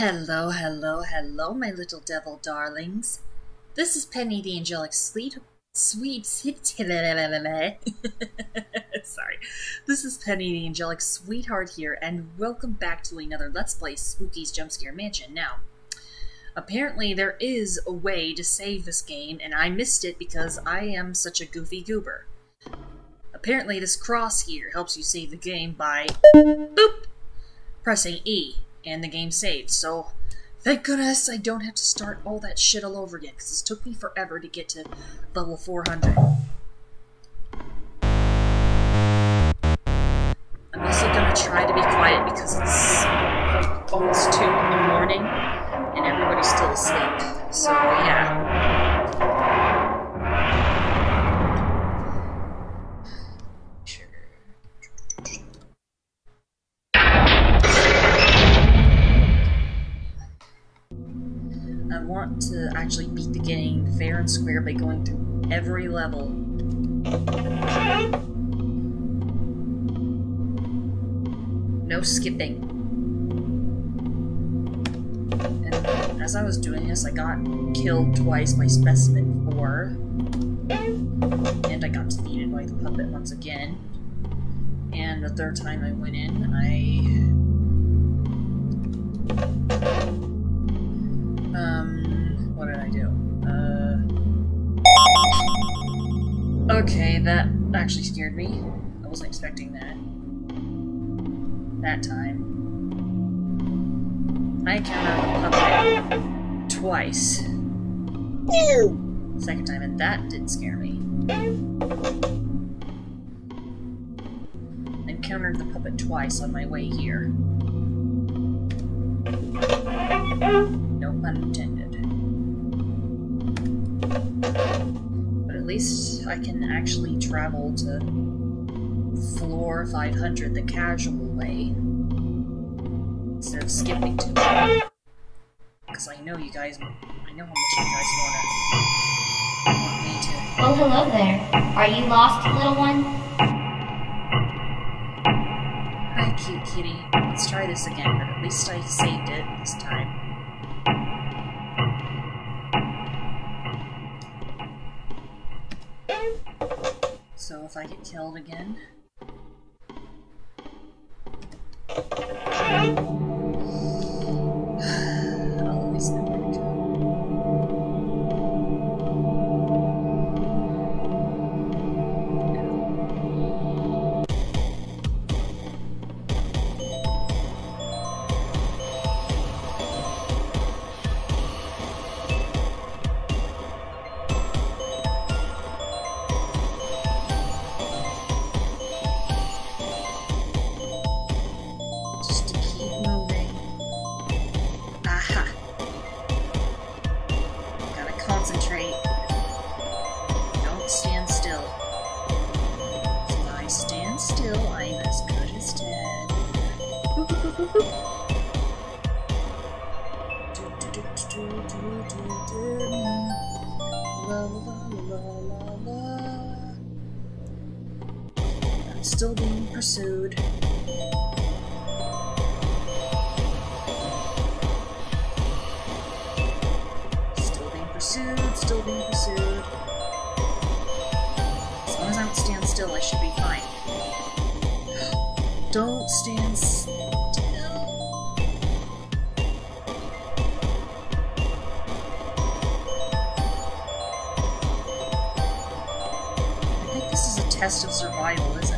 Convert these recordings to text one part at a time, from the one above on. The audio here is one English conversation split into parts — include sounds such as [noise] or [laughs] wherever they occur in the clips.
Hello, hello, hello, my little devil darlings. This is Penny the Angelic Sweet Sweet [laughs] Sorry. This is Penny the Angelic Sweetheart here, and welcome back to another Let's Play Spooky's Jumpscare Mansion. Now, apparently there is a way to save this game, and I missed it because I am such a goofy goober. Apparently this cross here helps you save the game by boop pressing E and the game saved. So thank goodness I don't have to start all that shit all over again because this took me forever to get to level 400. I'm also gonna try to be quiet because it's almost 2 in the morning and everybody's still asleep. So yeah. I want to actually beat the game fair and square by going through every level. No skipping. And as I was doing this, I got killed twice by Specimen 4. And I got defeated by the puppet once again. And the third time I went in, I Okay, that actually scared me. I wasn't expecting that. That time. I encountered a puppet twice. Second time, and that did scare me. Encountered the puppet twice on my way here. No pun intended. Least I can actually travel to floor 500 the casual way. Instead of skipping to it. Because I know you guys, I know how much you guys wanna, want me to. Oh, hello there. Are you lost, little one? Hi, cute kitty. Let's try this again, but at least I saved it this time. So if I get killed again. Don't stand still. I think this is a test of survival, isn't it?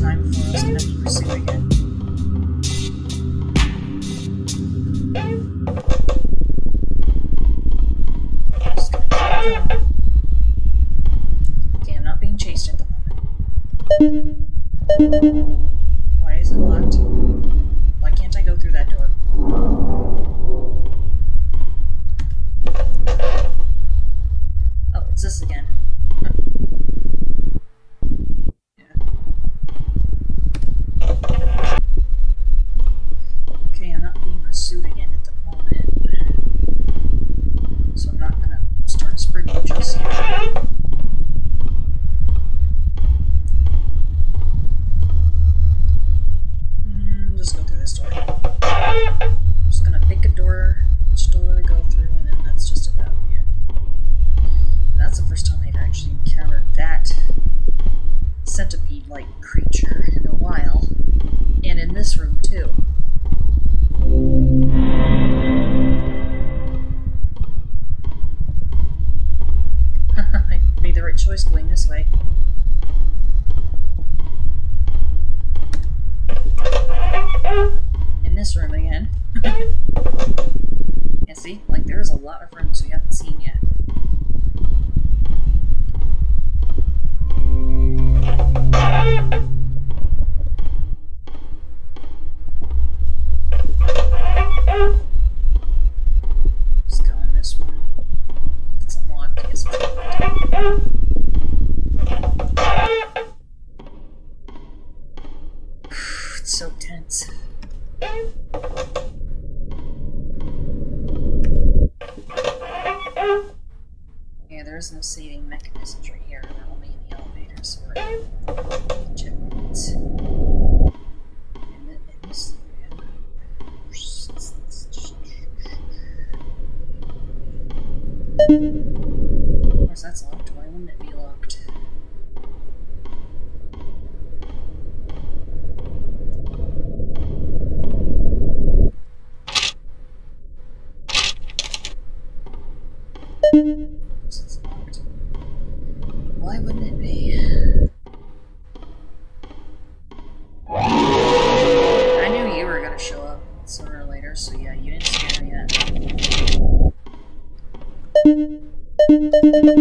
time for us and pursuing again. See, like there's a lot of rooms we haven't seen yet.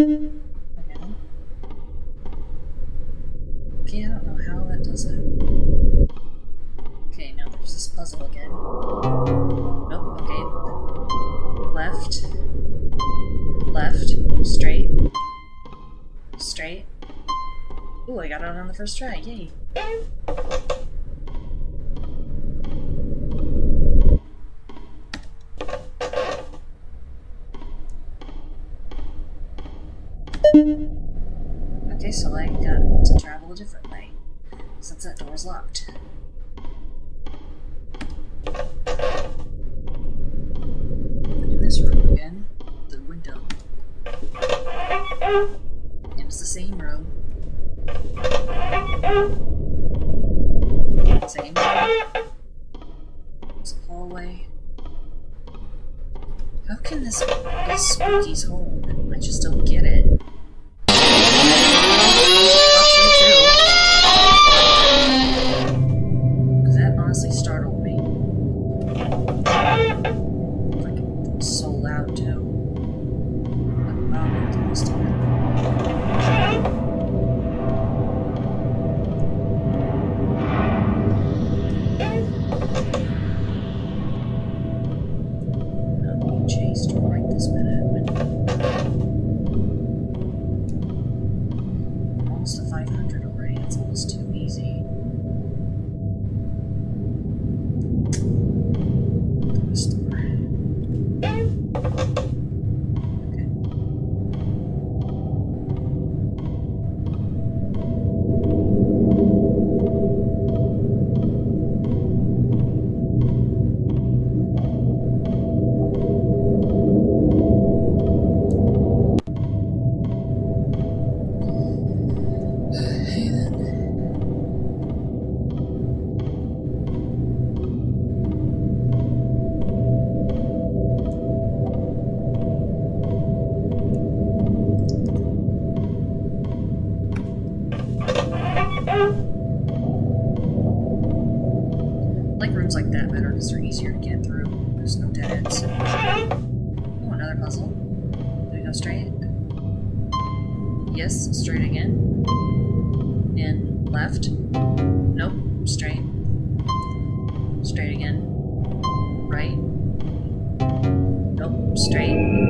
Okay, I don't know how that does it. Okay, now there's this puzzle again. Nope, okay. Left. Left. Straight. Straight. Ooh, I got it on the first try, yay! Straight.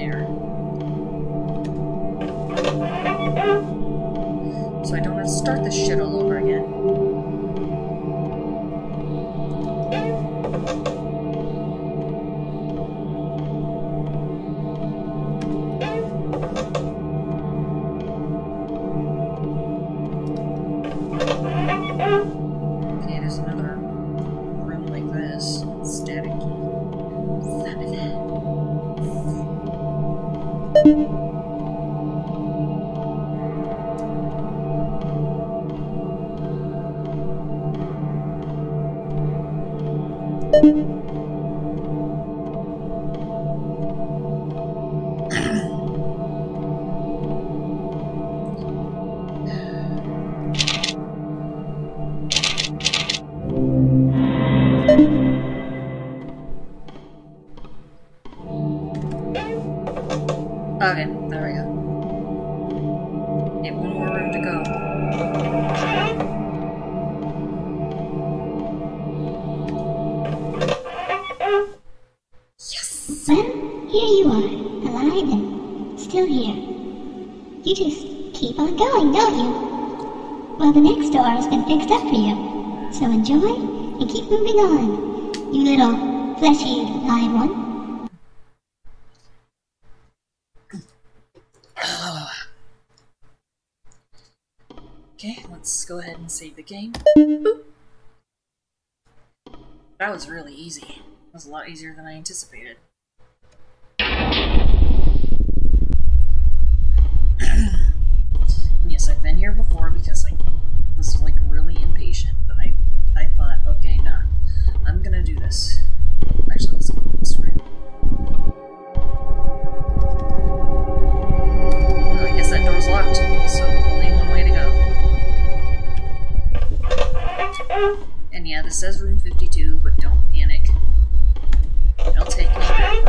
there. So I don't have to start this shit Well, the next door has been fixed up for you. So enjoy and keep moving on, you little fleshy live one. okay, let's go ahead and save the game. Boop. That was really easy. That was a lot easier than I anticipated. I've been here before because I was like really impatient, but I I thought, okay, nah, I'm gonna do this. Actually, let's go this way. Well, I guess that door's locked, so only one way to go. And yeah, this says room 52, but don't panic. It'll take me back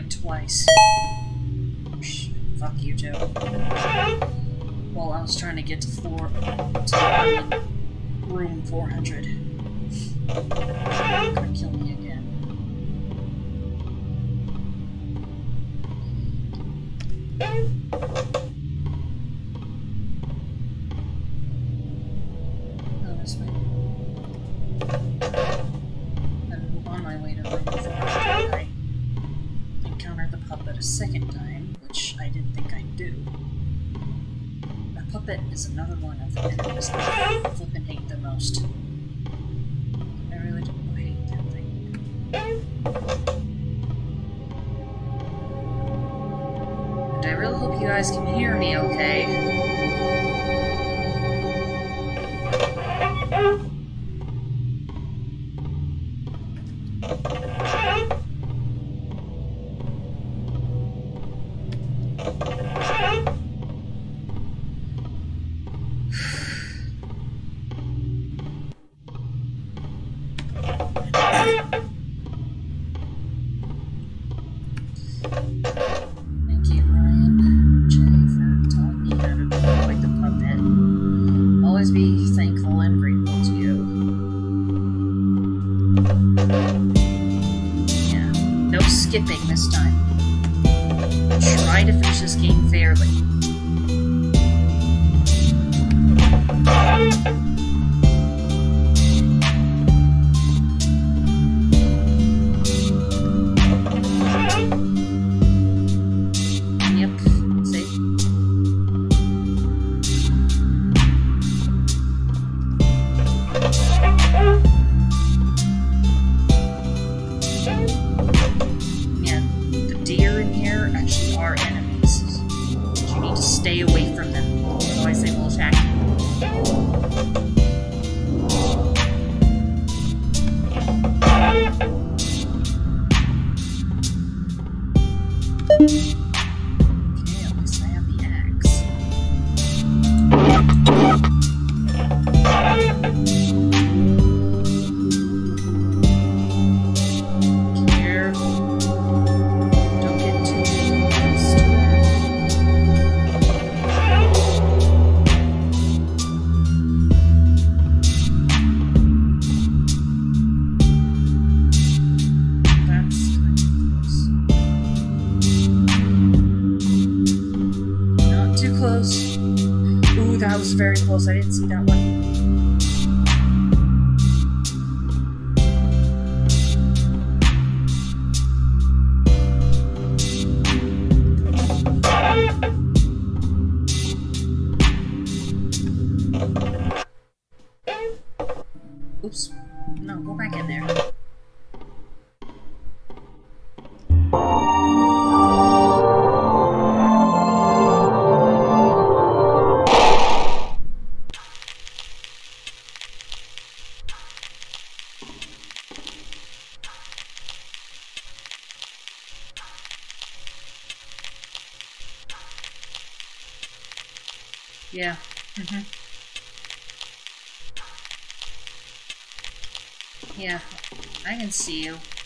like twice. Oh, shit. fuck you, Joe. While well, I was trying to get to floor to uh, room 400. see you.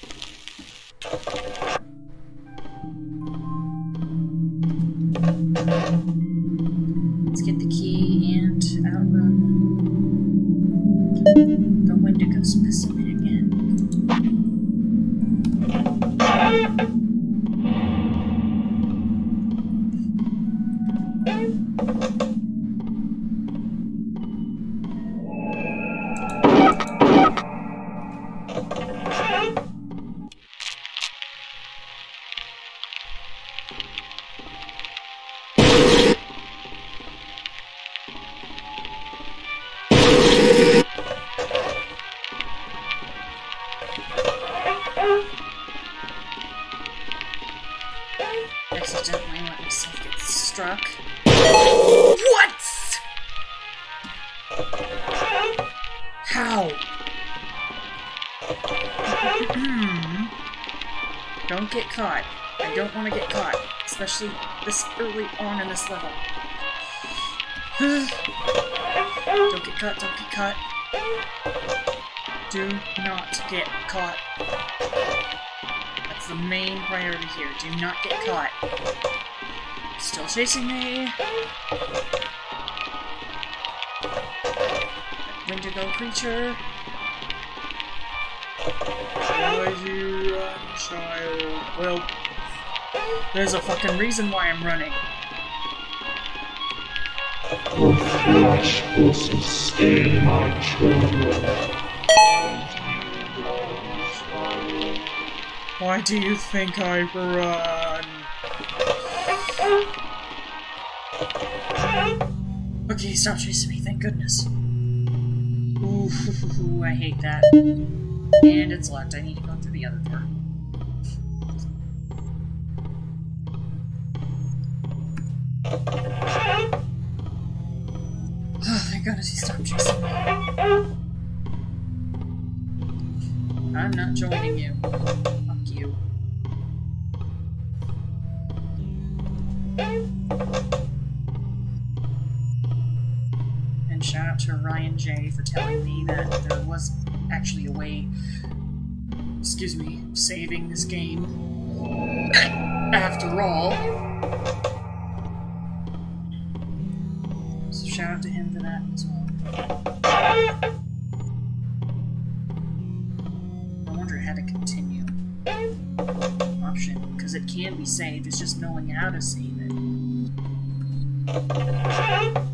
cut, don't get cut. Do not get caught. That's the main priority here. Do not get caught. Still chasing me. Wendigo creature. Why you run, child? Well, there's a fucking reason why I'm running her flesh will sustain my children. Why do you think I run? Okay, stop chasing me, thank goodness. Ooh, [laughs] I hate that. And it's locked, I need to go wonder how to continue option, because it can be saved, it's just knowing how to save it.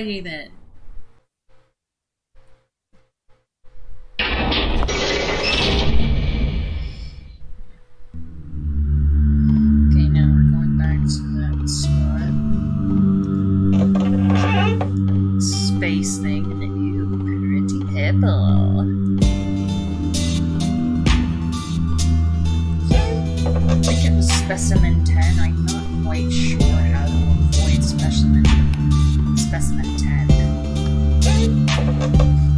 Friday then. Okay, now we're going back to that spot. Space thing specimen 10. I'm not quite sure how to avoid specimen specimen 10.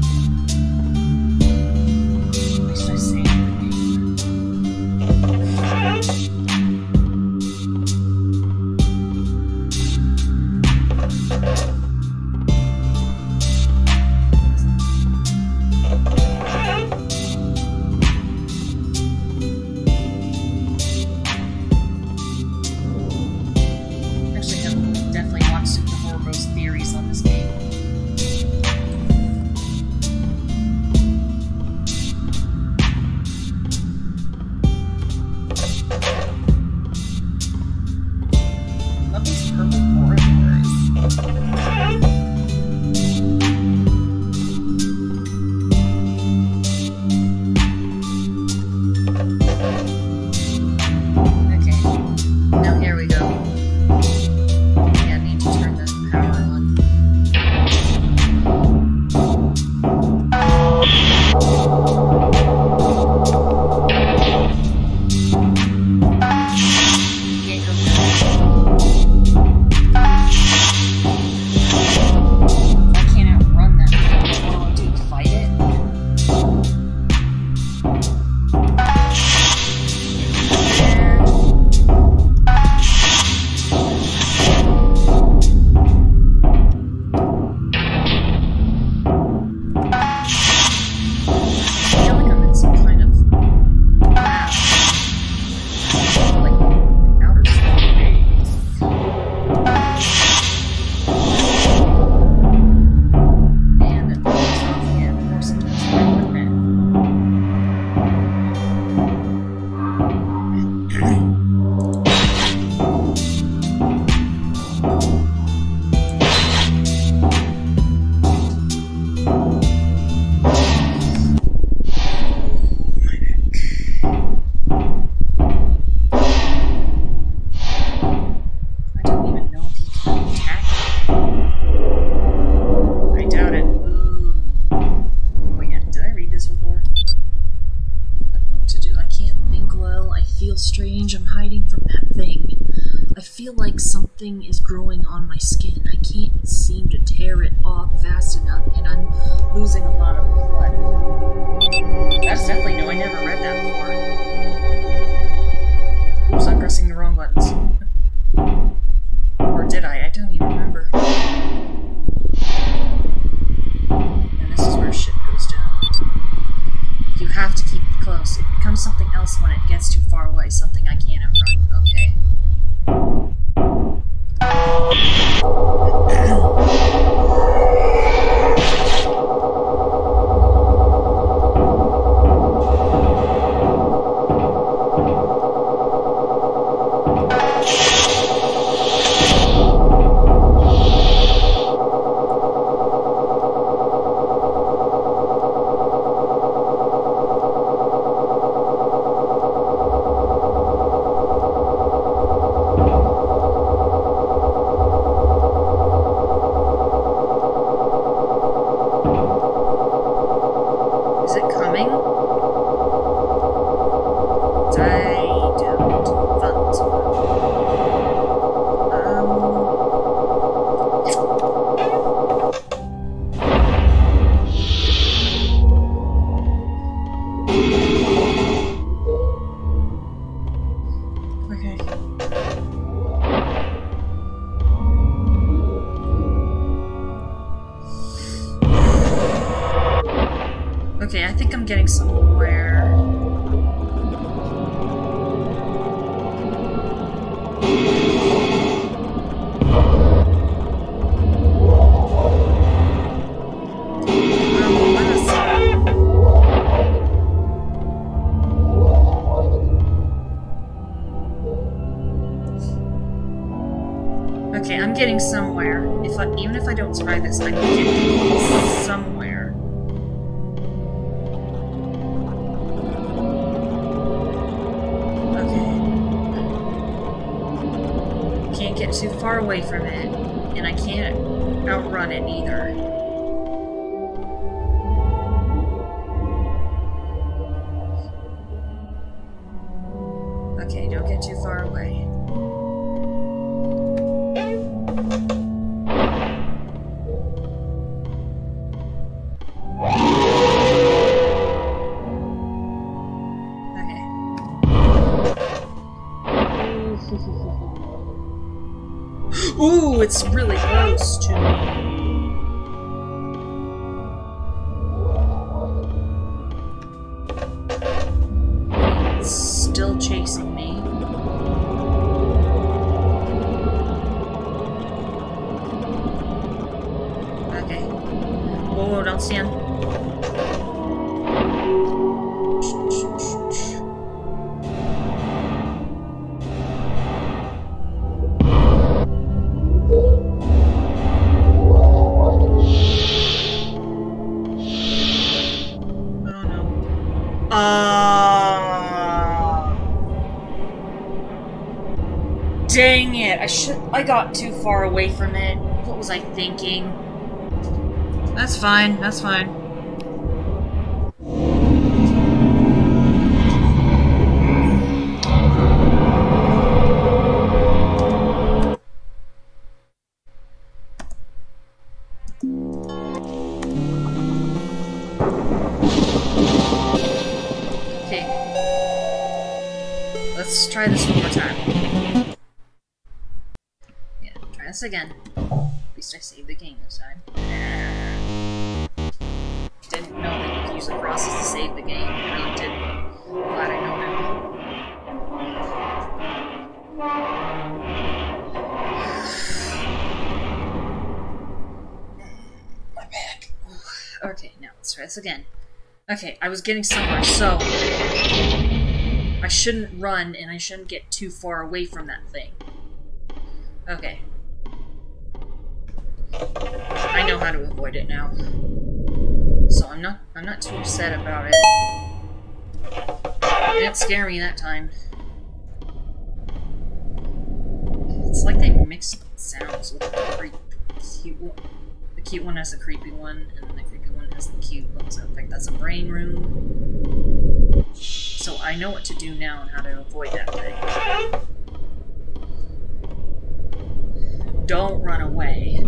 Getting somewhere. Don't [laughs] Ooh, it's really close to me. Still chasing me. I got too far away from it. What was I thinking? That's fine. That's fine. This again. At least I saved the game this time. Didn't know that you could use the process to save the game. Really didn't. Glad I know now. [sighs] My back. [sighs] Okay, now let's try this again. Okay, I was getting somewhere, so I shouldn't run and I shouldn't get too far away from that thing. Okay. I know how to avoid it now. So I'm not I'm not too upset about it. It didn't scare me that time. It's like they mixed sounds with the cute one. The cute one has the creepy one, and the creepy one has the cute one. So I think that's a brain room. So I know what to do now and how to avoid that thing. Don't run away.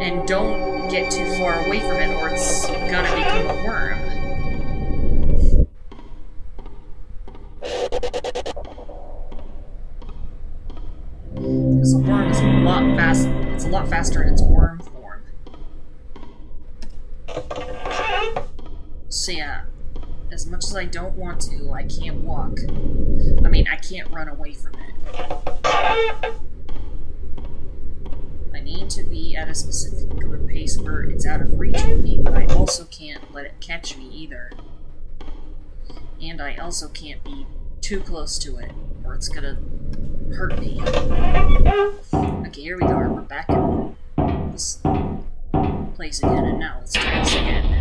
And don't get too far away from it or it's gonna become a worm. Because a worm is a lot fast it's a lot faster in its worm form. So yeah, as much as I don't want to, I can't walk. I mean, I can't run away from it. Need to be at a specific pace where it's out of reach of me, but I also can't let it catch me either. And I also can't be too close to it, or it's gonna hurt me. Okay, here we go. We're back in this place again, and now let's try this again.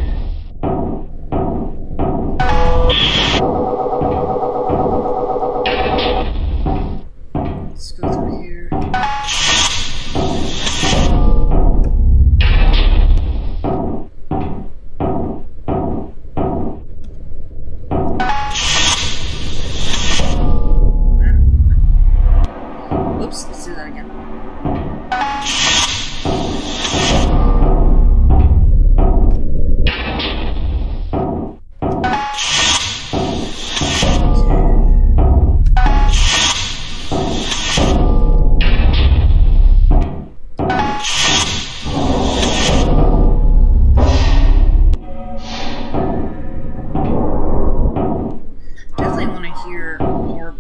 Hear Horror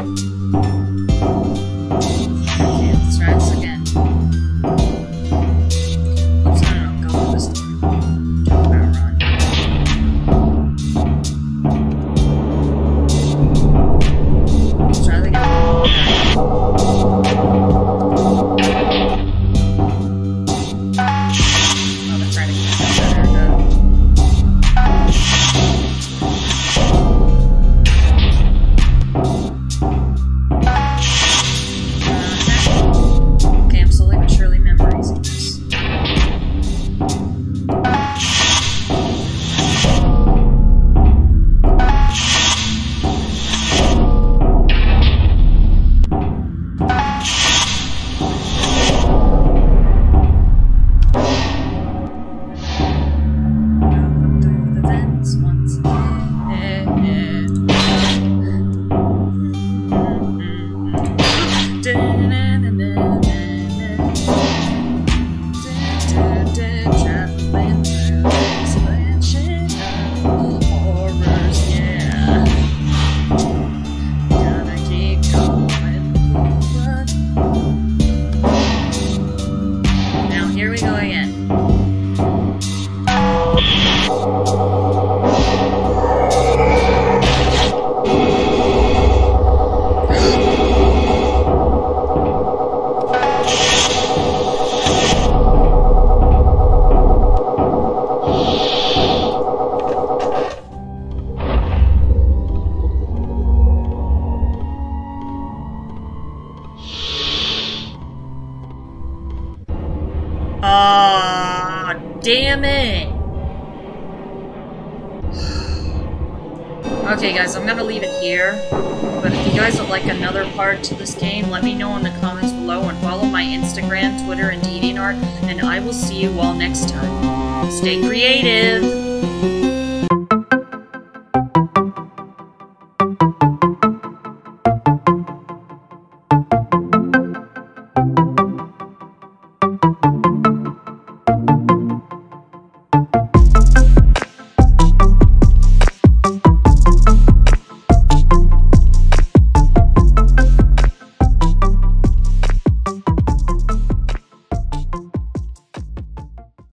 Okay,